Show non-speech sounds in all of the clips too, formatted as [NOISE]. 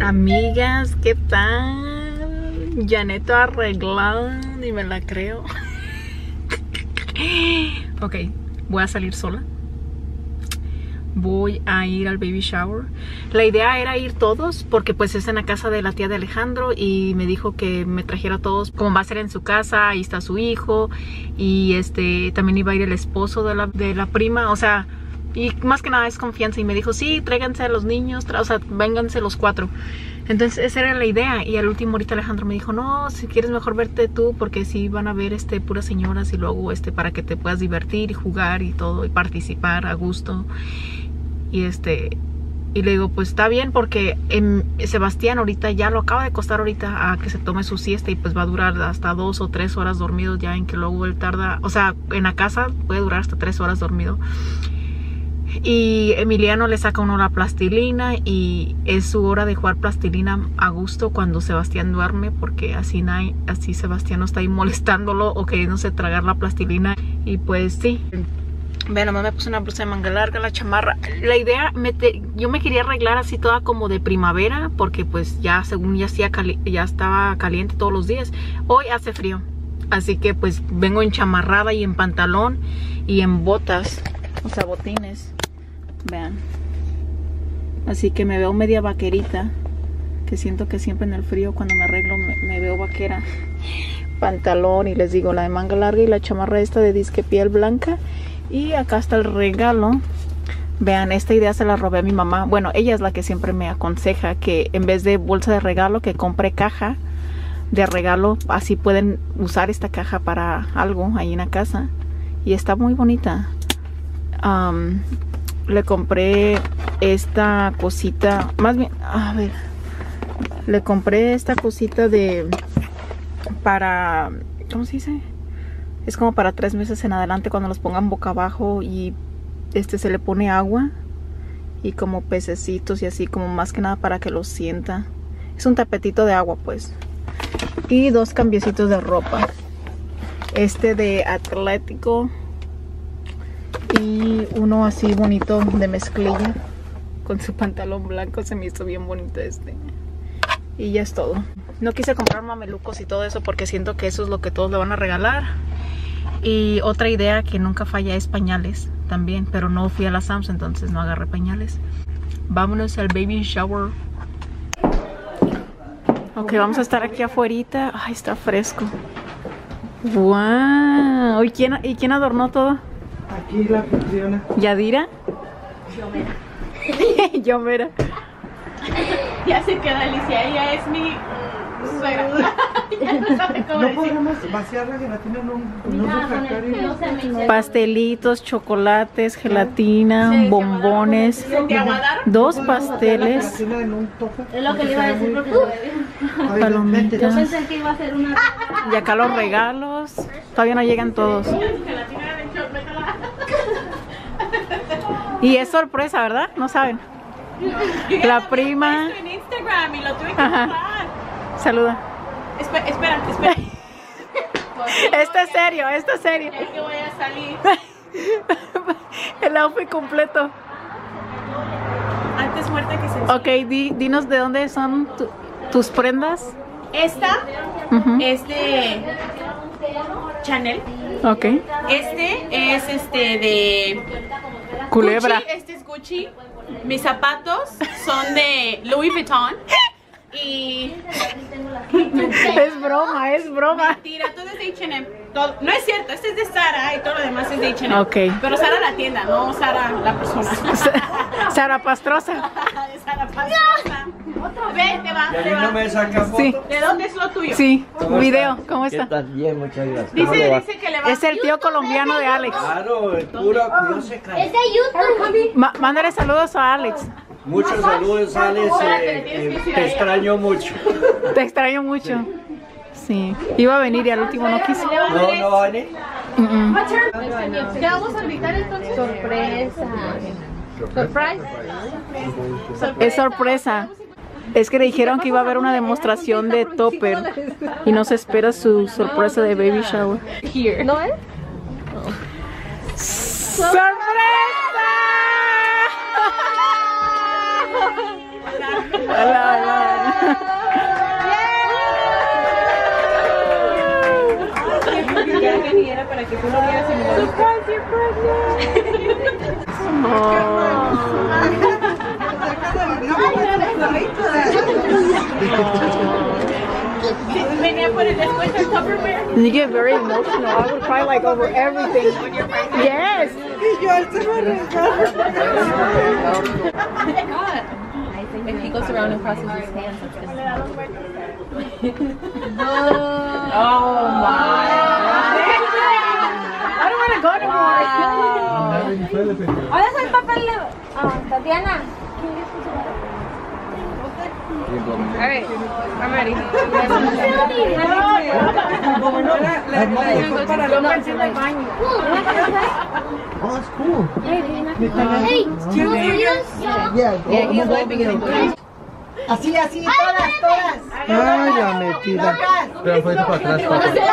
Amigas, ¿qué tal? Janeto arreglada, ni me la creo. [LAUGHS] ok, voy a salir sola. Voy a ir al baby shower. La idea era ir todos porque pues es en la casa de la tía de Alejandro y me dijo que me trajera todos como va a ser en su casa, ahí está su hijo y este también iba a ir el esposo de la, de la prima, o sea, y más que nada es confianza y me dijo, sí, tráiganse a los niños, o sea, vénganse los cuatro. Entonces esa era la idea y al último ahorita Alejandro me dijo, no, si quieres mejor verte tú porque sí van a ver este puras señoras y luego este para que te puedas divertir y jugar y todo y participar a gusto. Y este y le digo, pues está bien porque Sebastián ahorita ya lo acaba de costar ahorita a que se tome su siesta y pues va a durar hasta dos o tres horas dormido ya en que luego él tarda, o sea, en la casa puede durar hasta tres horas dormido. Y Emiliano le saca uno la plastilina y es su hora de jugar plastilina a gusto cuando Sebastián duerme porque así, así Sebastián no está ahí molestándolo o queriéndose tragar la plastilina y pues sí. Vean, nomás me puse una blusa de manga larga, la chamarra. La idea, me te- yo me quería arreglar así toda como de primavera porque pues ya según ya, hacía ya estaba caliente todos los días. Hoy hace frío. Así que pues vengo en chamarrada y en pantalón y en botas, o sea, botines. Vean. Así que me veo media vaquerita. Que siento que siempre en el frío cuando me arreglo me, me veo vaquera. Pantalón y les digo la de manga larga y la chamarra esta de disque piel blanca. Y acá está el regalo. Vean, esta idea se la robé a mi mamá. Bueno, ella es la que siempre me aconseja que en vez de bolsa de regalo que compre caja de regalo. Así pueden usar esta caja para algo ahí en la casa. Y está muy bonita. Le compré esta cosita. Más bien, a ver. Le compré esta cosita de. Para. ¿Cómo se dice? Es como para tres meses en adelante cuando los pongan boca abajo y este se le pone agua y como pececitos y así como más que nada para que los sienta. Es un tapetito de agua pues. Y dos cambiecitos de ropa. Este de Atlético y uno así bonito de mezclilla con su pantalón blanco. Se me hizo bien bonito este. Y ya es todo. No quise comprar mamelucos y todo eso porque siento que eso es lo que todos le van a regalar. Y otra idea que nunca falla es pañales también, pero no fui a la Sams, entonces no agarré pañales. Vámonos al baby shower. Ok, vamos a estar aquí afuera. Ay, está fresco. Wow. ¿Y quién, ¿Y quién adornó todo? Aquí la anfitriona. ¿Yadira? Yo mera. [LAUGHS] [LAUGHS] Ya se queda Alicia, ella es mi suegra. [LAUGHS] no No podemos vaciar la gelatina en un, en un refractario. Pastelitos, chocolates, gelatina, bombones, ¿Te aguadaron? dos ¿No pasteles? Es lo que le iba a decir porque vente. palomitas. pensé que iba a ser una. Y acá los regalos. Todavía no llegan todos. Y es sorpresa, ¿verdad? No saben. La prima. En Instagram y lo tuve que. Saluda. Espera, espera, espera. [LAUGHS] Esto es serio, esto es serio. Ya que voy a salir. [LAUGHS] El outfit completo. Antes muerta que se Ok, di- dinos de dónde son tu- tus prendas. Esta Ujú. es de Chanel. Ok. Este es este de Culebra. Gucci. Este es Gucci. Mis zapatos son de Louis Vuitton. [LAUGHS] Y [LAUGHS] Es broma, es broma. Mentira, todo es de H&M. Todo- No es cierto, este es de Sara y todo lo demás es de H&M. Ok. Pero Sara la tienda, no Sara la persona. [LAUGHS] Sara Pastrosa. [LAUGHS] de Sara Pastrosa. Ve, te va, ¿Y a te mí va. no me saca foto? Sí. ¿De dónde es lo tuyo? Sí, ¿Cómo video, está? ¿cómo ¿Qué está? tal? Bien, muchas gracias. ¿Cómo le Dice, va? dice que le va Es el tío colombiano de Alex. Claro, el puro que- Es de YouTube. Ma- mándale saludos a Alex. Muchos saludos, Alex. eh, eh, te extraño mucho. [LAUGHS] Te extraño mucho. Sí. Iba a venir y al último no quiso. No, no, Vane. Mm, mm. ¿Te vamos a gritar entonces? Sorpresa. Surprise. Es sorpresa. Es que le dijeron que iba a haber una demostración de topper y no se espera su sorpresa de baby shower. ¿No es? ¡Sorpresa! You get very emotional. I would cry like over everything. Yes. If he goes around and crosses his hands, that's [LAUGHS] Oh my. I don't want to go anymore. Ahora es el ah, de ah, Tatiana. Oh, it's cool. Hey, ¿no Yeah, Yeah, he's wiping it. Así, así, todas, todas. Ay, la metida. Pero fue para atrás, para atrás.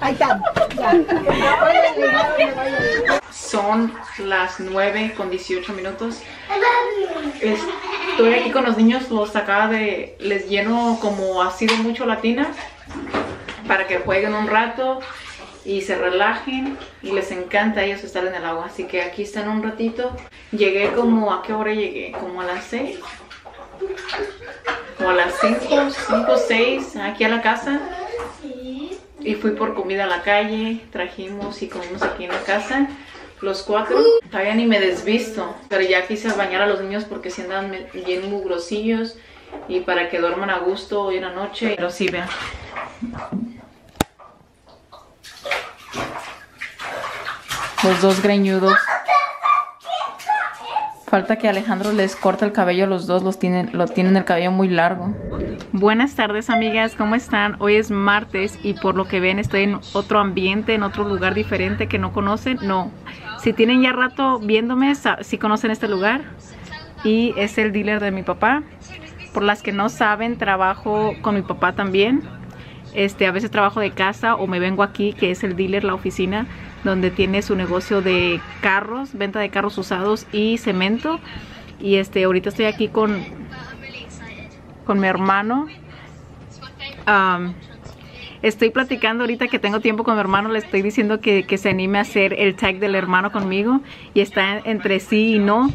Ahí está. Son las 9 con 18 minutos. Estoy aquí con los niños, los acaba de. Les lleno como ha sido mucho latina para que jueguen un rato y se relajen y les encanta a ellos estar en el agua. Así que aquí están un ratito. Llegué como. ¿A qué hora llegué? Como a las 6. Como a las 5, 5, 6 aquí a la casa. Y fui por comida a la calle, trajimos y comimos aquí en la casa. Los cuatro, todavía ni me desvisto, pero ya quise bañar a los niños porque si andan bien mugrosillos y para que duerman a gusto hoy en la noche. Pero sí, vean. Los dos greñudos. Falta que Alejandro les corte el cabello, los dos los tienen, lo tienen el cabello muy largo. Buenas tardes amigas, ¿cómo están? Hoy es martes y por lo que ven estoy en otro ambiente, en otro lugar diferente que no conocen. No, si tienen ya rato viéndome, si conocen este lugar. Y es el dealer de mi papá. Por las que no saben, trabajo con mi papá también. Este, a veces trabajo de casa o me vengo aquí, que es el dealer, la oficina, donde tiene su negocio de carros, venta de carros usados y cemento. Y este, ahorita estoy aquí con, con mi hermano. Am, estoy platicando ahorita que tengo tiempo con mi hermano, le estoy diciendo que, que se anime a hacer el tag del hermano conmigo y está entre sí y no.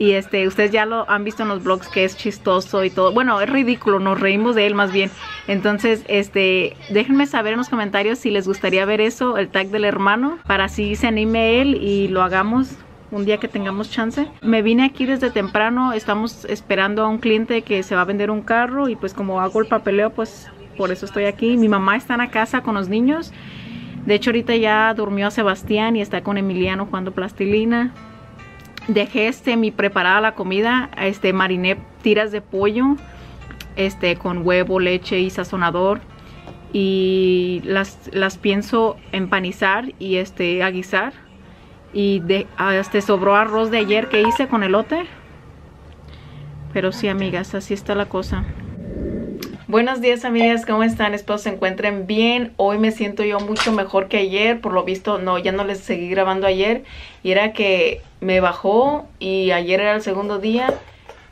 Y este, ustedes ya lo han visto en los blogs que es chistoso y todo. Bueno, es ridículo, nos reímos de él más bien. Entonces, este, déjenme saber en los comentarios si les gustaría ver eso, el tag del hermano, para así se anime él y lo hagamos un día que tengamos chance. Me vine aquí desde temprano, estamos esperando a un cliente que se va a vender un carro y pues como hago el papeleo, pues por eso estoy aquí. Mi mamá está en la casa con los niños. De hecho, ahorita ya durmió a Sebastián y está con Emiliano jugando plastilina. Dejé este mi preparada la comida, este mariné tiras de pollo, este con huevo, leche y sazonador y las, las pienso empanizar y este a guisar y de, ah, este sobró arroz de ayer que hice con elote. Pero sí, amigas, así está la cosa. Buenos días amigas, ¿cómo están? Espero se encuentren bien. Hoy me siento yo mucho mejor que ayer. Por lo visto, no, ya no les seguí grabando ayer. Y era que me bajó y ayer era el segundo día.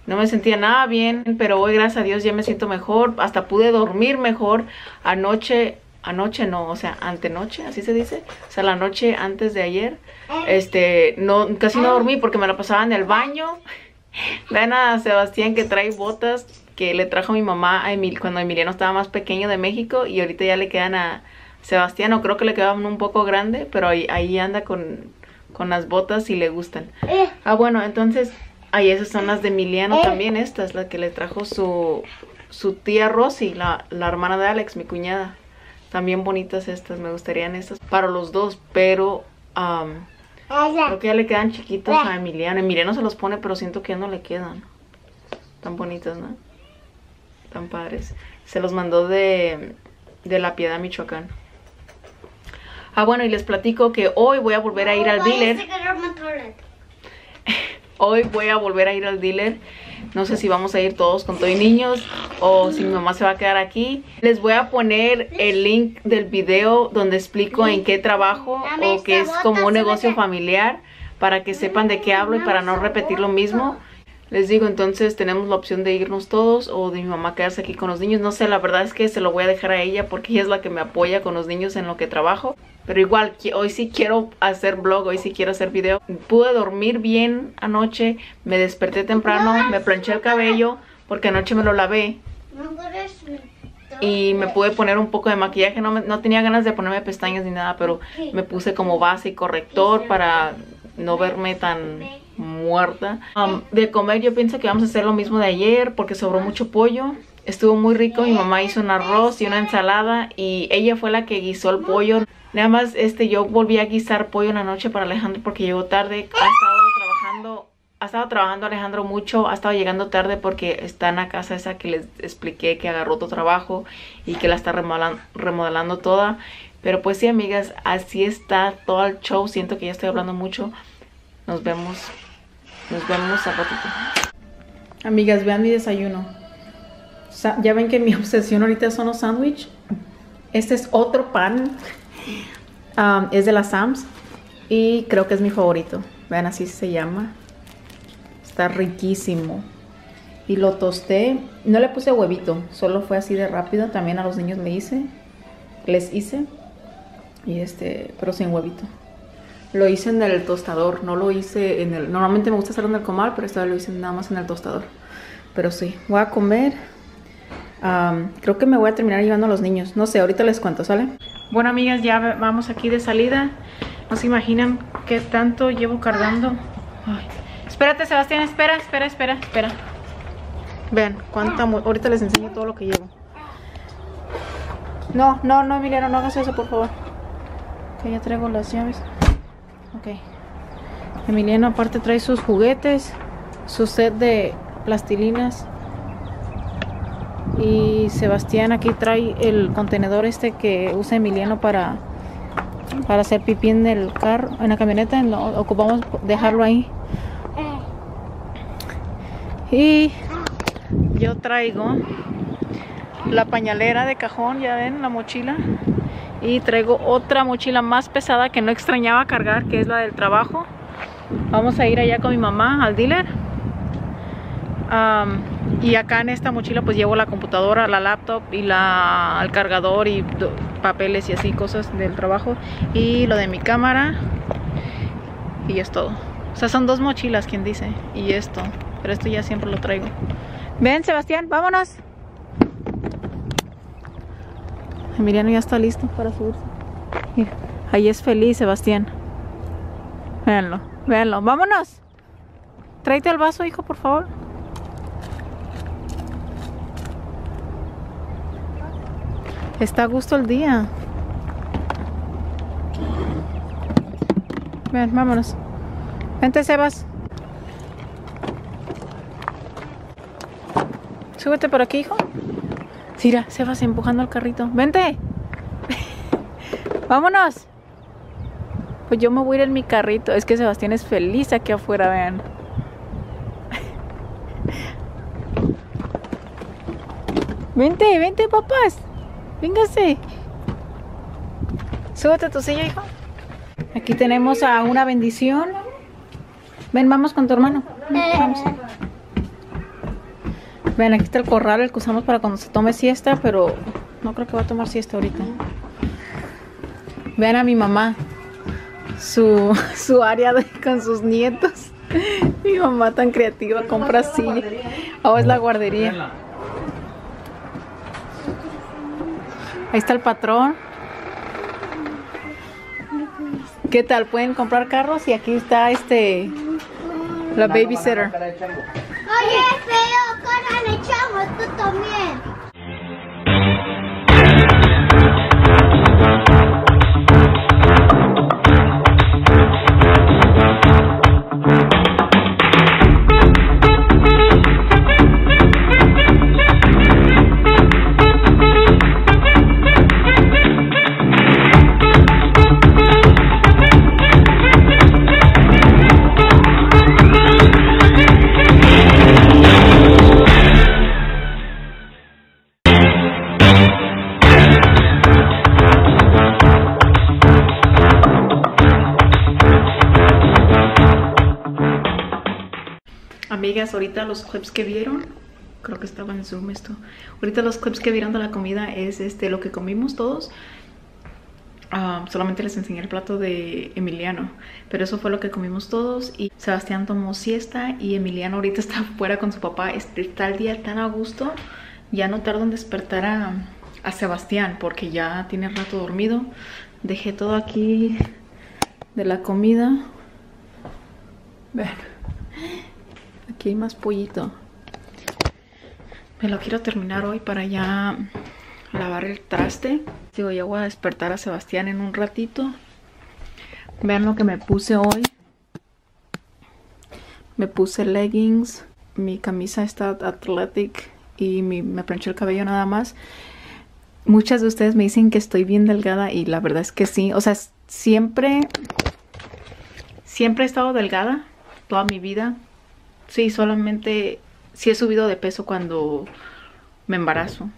No me sentía nada bien, pero hoy gracias a Dios ya me siento mejor. Hasta pude dormir mejor. Anoche, anoche no, o sea, antenoche, así se dice. O sea, la noche antes de ayer. Este, no, casi no dormí porque me la pasaba en el baño. [LAUGHS] Vean a Sebastián que trae botas que le trajo mi mamá a Emil cuando Emiliano estaba más pequeño de México y ahorita ya le quedan a Sebastián, o creo que le quedaban un poco grande, pero ahí, ahí anda con, con las botas y le gustan. Ah, bueno, entonces, ahí esas son las de Emiliano también, esta es la que le trajo su, su tía Rosy, la, la hermana de Alex, mi cuñada. También bonitas estas, me gustarían estas para los dos, pero am, creo que ya le quedan chiquitos a Emiliano. Emiliano se los pone, pero siento que ya no le quedan. Tan bonitas, ¿no? Tan padres. Se los mandó de, de La Piedad, Michoacán. Ah, bueno, y les platico que hoy voy a volver a ir al dealer. [LAUGHS] Hoy voy a volver a ir al dealer. No sé si vamos a ir todos con todos niños o si mi mamá se va a quedar aquí. Les voy a poner el link del video donde explico en qué trabajo o que es como un negocio familiar para que sepan de qué hablo y para no repetir lo mismo. Les digo, entonces tenemos la opción de irnos todos o de mi mamá quedarse aquí con los niños. No sé, la verdad es que se lo voy a dejar a ella porque ella es la que me apoya con los niños en lo que trabajo. Pero igual, hoy sí quiero hacer vlog, hoy sí quiero hacer video. Pude dormir bien anoche, me desperté temprano, me planché el cabello porque anoche me lo lavé y me pude poner un poco de maquillaje. No, me- no tenía ganas de ponerme pestañas ni nada, pero me puse como base y corrector para no verme tan muerta. De comer yo pienso que vamos a hacer lo mismo de ayer porque sobró mucho pollo. Estuvo muy rico, mi mamá hizo un arroz y una ensalada y ella fue la que guisó el pollo. Nada más este yo volví a guisar pollo en la noche para Alejandro porque llegó tarde. Ha estado trabajando ha estado trabajando Alejandro mucho, ha estado llegando tarde porque está en la casa esa que les expliqué que agarró otro trabajo y que la está remodelan- remodelando toda. Pero pues sí, amigas, así está todo el show. Siento que ya estoy hablando mucho. Nos vemos. Nos vemos a ratito. Amigas, vean mi desayuno. Sa- Ya ven que mi [LAUGHS] obsesión ahorita son los sándwiches. Este es otro pan. Es de la Sam's. Y creo que es mi favorito. Vean, así se llama. Está riquísimo. Y lo tosté. No le puse huevito. Solo fue así de rápido. También a los niños me hice. Les hice. Y este, pero sin huevito. Lo hice en el tostador. No lo hice en el... Normalmente me gusta hacerlo en el comal, pero esta vez lo hice nada más en el tostador. Pero sí, voy a comer. Am, creo que me voy a terminar llevando a los niños. No sé, ahorita les cuento, ¿sale? Bueno, amigas, ya vamos aquí de salida. No se imaginan qué tanto llevo cargando. Espérate, Sebastián, espera, espera, espera, espera. Vean, cuánta... Ahorita les enseño todo lo que llevo. No, no, no, Emiliano, no hagas eso, por favor. Que ya traigo las llaves. Ok. Emiliano aparte trae sus juguetes, su set de plastilinas. Y Sebastián aquí trae el contenedor este que usa Emiliano para, para hacer pipí en el carro, en la camioneta. Lo ocupamos dejarlo ahí. Y yo traigo la pañalera de cajón, ya ven, la mochila. Y traigo otra mochila más pesada que no extrañaba cargar, que es la del trabajo. Vamos a ir allá con mi mamá al dealer. Am, y acá en esta mochila pues llevo la computadora, la laptop y la, el cargador y papeles y así cosas del trabajo. Y lo de mi cámara. Y es todo. O sea, son dos mochilas, quien dice. Y esto. Pero esto ya siempre lo traigo. Ven, Sebastián, vámonos. Emiliano ya está listo para subirse. Mira, ahí es feliz, Sebastián. Véanlo, véanlo. Vámonos. Tráete el vaso, hijo, por favor. Está a gusto el día. Ven, vámonos. Vente, Sebas. Súbete por aquí, hijo. Mira, Sebas empujando el carrito. Vente. [LAUGHS] Vámonos. Pues yo me voy a ir en mi carrito. Es que Sebastián es feliz aquí afuera, vean. [LAUGHS] Vente, vente, papás. Véngase. Súbete a tu silla, hijo. Aquí tenemos a una bendición. Ven, vamos con tu hermano. Vamos. Ven, aquí está el corral, el que usamos para cuando se tome siesta, pero no creo que va a tomar siesta ahorita. Vean a mi mamá, su, su área de- con sus nietos. Mi mamá tan creativa, compra silla. Oh, es la guardería. Ahí está el patrón. ¿Qué tal? Pueden comprar carros y aquí está este la babysitter. Oye, feo, cara le echamos, tú también. Thank ahorita los clips que vieron, creo que estaba en Zoom esto. Ahorita los clips que vieron de la comida es este lo que comimos todos. Ah, solamente les enseñé el plato de Emiliano, pero eso fue lo que comimos todos y Sebastián tomó siesta y Emiliano ahorita [LAUGHS] está fuera con su papá, está el día tan a gusto, ya no tardo en despertar a, a Sebastián porque ya tiene rato dormido. Dejé todo aquí de la comida. Ven, aquí hay más pollito. Me lo quiero terminar hoy para ya lavar el traste. Digo, ya voy a despertar a Sebastián en un ratito. Vean lo que me puse hoy. Me puse leggings. Mi camisa está athletic. Y me planché el cabello nada más. Muchas de ustedes me dicen que estoy bien delgada. Y la verdad es que sí. O sea, siempre... Siempre he estado delgada. Toda mi vida. Sí, solamente... Sí he subido de peso cuando me embarazo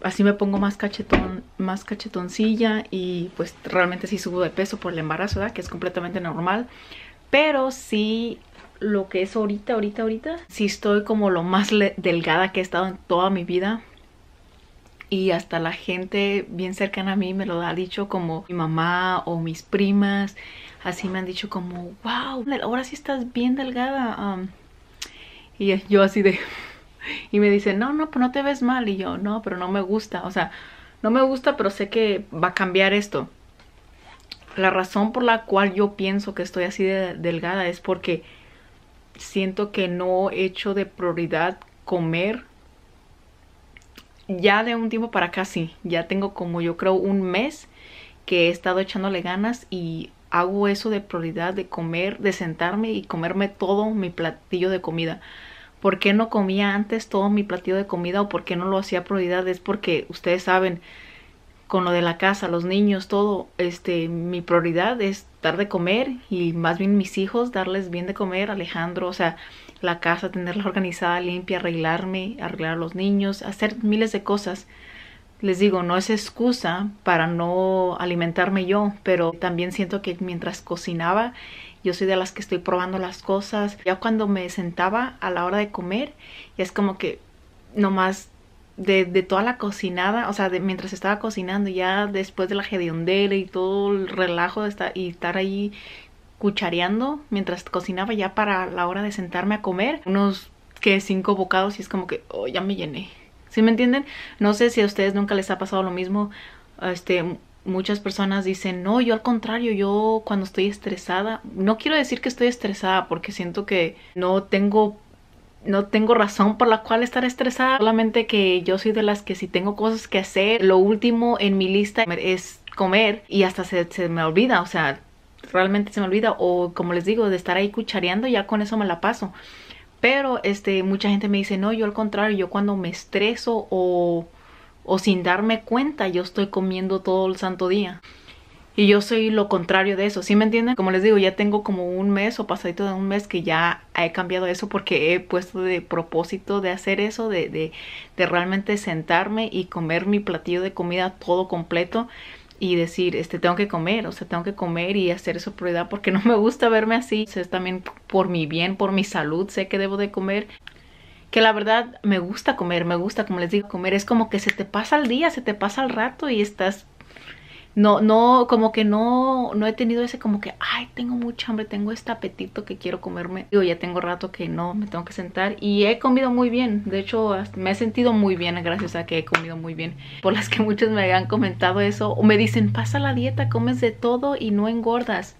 así me pongo más cachetón, más cachetoncilla y pues realmente sí subo de peso por el embarazo, ¿verdad? Que es completamente normal. Pero sí lo que es ahorita, ahorita, ahorita, sí estoy como lo más delgada que he estado en toda mi vida. Y hasta la gente bien cercana a mí me lo ha dicho como mi mamá o mis primas. Así me han dicho como, wow, ahora sí estás bien delgada. um". Y yo así de, [LAUGHS] y me dicen, no, no, pues no te ves mal. Y yo, no, pero no me gusta. O sea, no me gusta, pero sé que va a cambiar esto. La razón por la cual yo pienso que estoy así de delgada es porque siento que no he hecho de prioridad comer. Ya de un tiempo para acá sí, ya tengo como yo creo un mes que he estado echándole ganas y hago eso de prioridad de comer, de sentarme y comerme todo mi platillo de comida. ¿Por qué no comía antes todo mi platillo de comida o por qué no lo hacía prioridad? Es porque ustedes saben, con lo de la casa, los niños, todo, este, mi prioridad es dar de comer y más bien mis hijos darles bien de comer, Alejandro, o sea, la casa, tenerla organizada, limpia, arreglarme, arreglar a los niños, hacer miles de cosas. Les digo, no es excusa para no alimentarme yo, pero también siento que mientras cocinaba, yo soy de las que estoy probando las cosas. Ya cuando me sentaba a la hora de comer, ya es como que nomás de, de toda la cocinada, o sea, de, mientras estaba cocinando, ya después de la hediondera y todo el relajo de estar, y estar ahí cuchareando mientras cocinaba ya para la hora de sentarme a comer, unos que cinco bocados y es como que, oh, ya me llené. ¿Sí me entienden? No sé si a ustedes nunca les ha pasado lo mismo. Este, muchas personas dicen, no, yo al contrario, yo cuando estoy estresada, no quiero decir que estoy estresada porque siento que no tengo no tengo razón por la cual estar estresada, solamente que yo soy de las que si tengo cosas que hacer, lo último en mi lista es comer y hasta se, se me olvida, o sea, realmente se me olvida o como les digo, de estar ahí cuchareando, ya con eso me la paso. Pero este mucha gente me dice, "No, yo al contrario, yo cuando me estreso o o sin darme cuenta, yo estoy comiendo todo el santo día." Y yo soy lo contrario de eso, ¿sí me entienden? Como les digo, ya tengo como un mes o pasadito de un mes que ya he cambiado eso porque he puesto de propósito de hacer eso, de, de, realmente sentarme y comer mi platillo de comida todo completo y decir, este, tengo que comer, o sea, tengo que comer y hacer eso prioridad porque [LAUGHS] no me gusta verme así. O es también por mi bien, por mi salud, sé que debo de comer. Que la verdad me gusta comer, me gusta, como les digo, comer es como que se te pasa el día, se te pasa el rato y estás no, no, como que no, no he tenido ese como que, ay, tengo mucha hambre, tengo este apetito que quiero comerme. Digo, ya tengo rato que no, me tengo que sentar y he comido muy bien. De hecho, me he sentido muy bien gracias a que he comido muy bien. Por las que [LAUGHS] muchos me han comentado eso o me dicen, pasa la dieta, comes de todo y no engordas.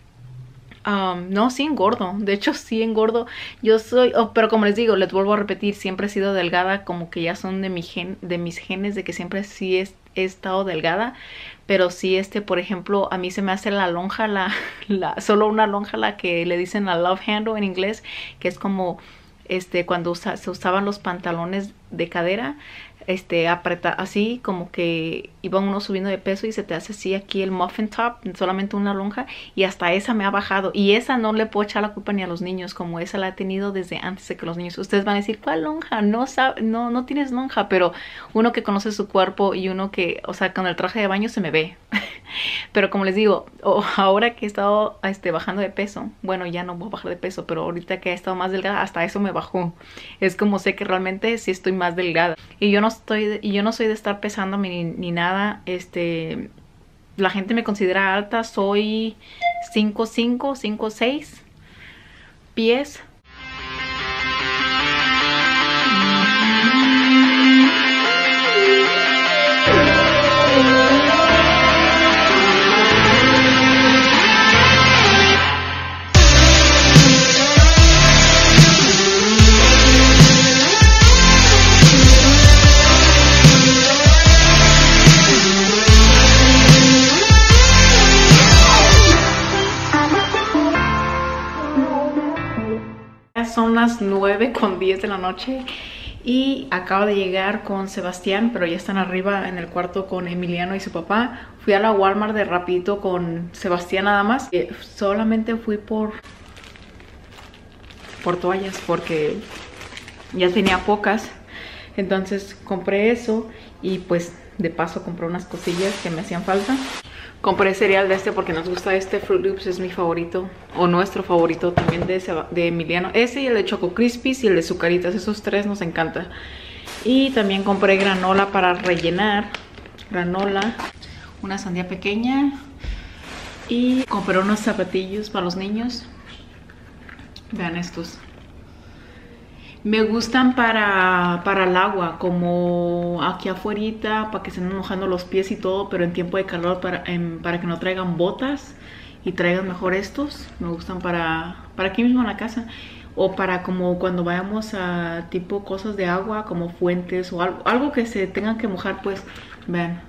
Um, no, sí engordo. De hecho, sí engordo. Yo soy, oh, pero como les digo, les vuelvo a repetir, siempre he sido delgada, como que ya son de mi gen, de mis genes, de que siempre sí he, he estado delgada. Pero sí, este, por ejemplo, a mí se me hace la lonja, [LAUGHS] la, solo una lonja, la que le dicen la love handle en inglés, que es como, este, cuando se usaban los pantalones de cadera. Este apreta así como que iba uno subiendo de peso y se te hace así aquí el muffin top, solamente una lonja y hasta esa me ha bajado y esa no le puedo echar la culpa ni a los niños como esa la he tenido desde antes de que los niños. Ustedes van a decir, ¿cuál lonja? No sabe, no no tienes lonja, pero uno que conoce su cuerpo y uno que, o sea, con el traje de baño se me ve. [LAUGHS] pero como les digo, ahora que he estado este, bajando de peso, bueno, ya no voy a bajar de peso, pero ahorita que he estado más delgada, hasta eso me bajó. Es como sé que realmente sí estoy más delgada. Y yo no estoy, y yo no soy de estar pesando ni, ni nada, este, la gente me considera alta, soy 5'5, 5'6 pies. 9 con 10 de la noche y acabo de llegar con Sebastián, pero ya están arriba en el cuarto con Emiliano y su papá. Fui a la Walmart de rapidito con Sebastián nada más. Eh, solamente fui por por toallas porque ya tenía pocas. Entonces compré eso y pues de paso compré unas cosillas que me hacían falta. Compré cereal de este porque nos gusta este. Fruit Loops es mi favorito. O nuestro favorito también de, Emiliano. Ese y el de Choco Crispies y el de Zucaritas. Esos tres nos encanta. Y también compré granola para rellenar. Granola. Una sandía pequeña. Y compré unos zapatillos para los niños. Vean estos. Me gustan para, para el agua, como aquí afuera, para que se mojando los pies y todo, pero en tiempo de calor para, para que no traigan botas y traigan mejor estos. Me gustan para, para aquí mismo en la casa. O para como cuando vayamos a tipo cosas de agua, como fuentes o algo, algo que se tengan que mojar, pues vean.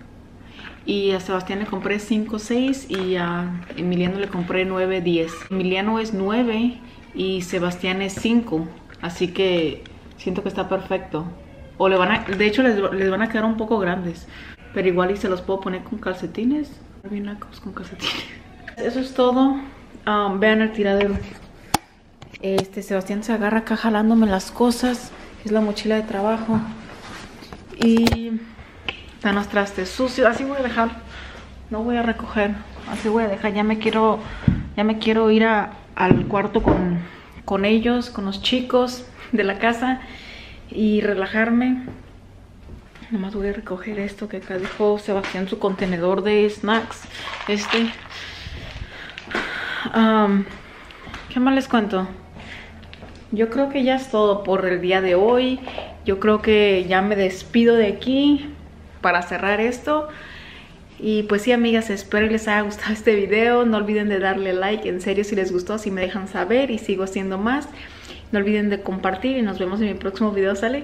Y a Sebastián le compré 5, 6 y a Emiliano le compré 9, 10. Emiliano es 9 y Sebastián es 5. Así que siento que está perfecto. O le van a, de hecho les, les van a quedar un poco grandes. Pero igual y se los puedo poner con calcetines. Con calcetines. Eso es todo. Um, vean el tiradero. Este Sebastián se agarra acá jalándome las cosas. Es la mochila de trabajo. Y están los trastes sucios. Así voy a dejar. No voy a recoger. Así voy a dejar. Ya me quiero, ya me quiero ir al cuarto con, con ellos, con los chicos de la casa y relajarme. Nomás voy a recoger esto que acá dejó Sebastián su contenedor de snacks. Este. ¿Qué más les cuento? Yo creo que ya es todo por el día de hoy. Yo creo que ya me despido de aquí para cerrar esto. Y pues sí, amigas, espero que les haya gustado [LAUGHS] este video. No olviden de darle like, en serio, si les gustó, si me dejan saber y sigo haciendo más. No olviden de compartir y nos vemos en mi próximo video, ¿sale?